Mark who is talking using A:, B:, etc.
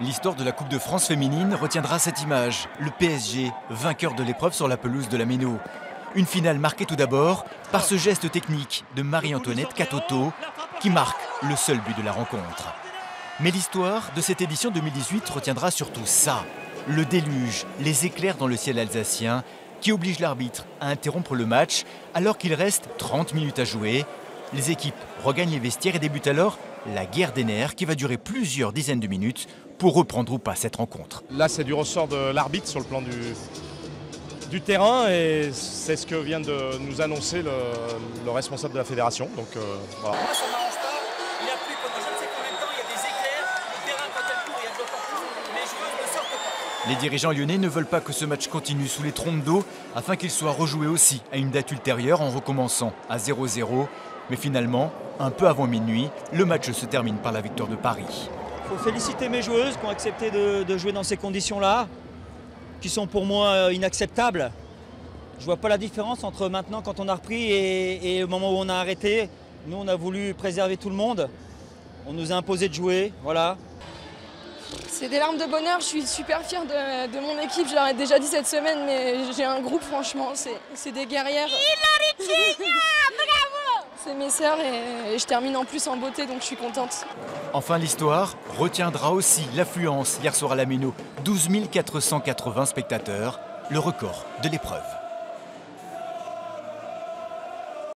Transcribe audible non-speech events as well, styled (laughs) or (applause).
A: L'histoire de la Coupe de France féminine retiendra cette image. Le PSG, vainqueur de l'épreuve sur la pelouse de la Méno. Une finale marquée tout d'abord par ce geste technique de Marie-Antoinette Catoto qui marque le seul but de la rencontre. Mais l'histoire de cette édition 2018 retiendra surtout ça. Le déluge, les éclairs dans le ciel alsacien qui oblige l'arbitre à interrompre le match alors qu'il reste 30 minutes à jouer. Les équipes regagnent les vestiaires et débute alors la guerre des nerfs qui va durer plusieurs dizaines de minutes pour reprendre ou pas cette rencontre.
B: Là, c'est du ressort de l'arbitre sur le plan du, du terrain et c'est ce que vient de nous annoncer le, le responsable de la fédération. Donc, euh, voilà.
C: Moi, ça m'arrange pas. Il a plu pendant je ne sais combien de temps, il y a des éclairs. Le terrain, quand elle court, il y a de l'eau partout. Les joueurs ne sortent pas.
A: Les dirigeants lyonnais ne veulent pas que ce match continue sous les trompes d'eau afin qu'il soit rejoué aussi à une date ultérieure en recommençant à 0-0. Mais finalement, un peu avant minuit, le match se termine par la victoire de Paris.
D: Il faut féliciter mes joueuses qui ont accepté de, de jouer dans ces conditions-là, qui sont pour moi euh, inacceptables. Je vois pas la différence entre maintenant quand on a repris et, et au moment où on a arrêté. Nous, on a voulu préserver tout le monde. On nous a imposé de jouer, voilà.
E: C'est des larmes de bonheur, je suis super fière de, de mon équipe, je leur ai déjà dit cette semaine, mais j'ai un groupe franchement, c'est c'est des guerrières. (laughs) Et, je termine en plus en beauté, donc je suis contente.
A: Enfin, l'histoire retiendra aussi l'affluence hier soir à la Méno. 12 480 spectateurs, le record de l'épreuve.